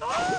Ugh!